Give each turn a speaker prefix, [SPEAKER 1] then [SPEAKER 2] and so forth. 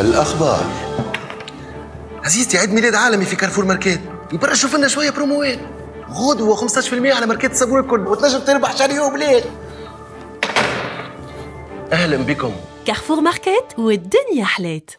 [SPEAKER 1] الأخبار. عزيزتي عيد ميلاد عالمي في Carrefour Market. برا شوف لنا شوية بروموات غدوه 15% على ماركات الصابون الكل وتنجم تربح chariot بلاش أهلا بكم.
[SPEAKER 2] Carrefour Market والدنيا حلات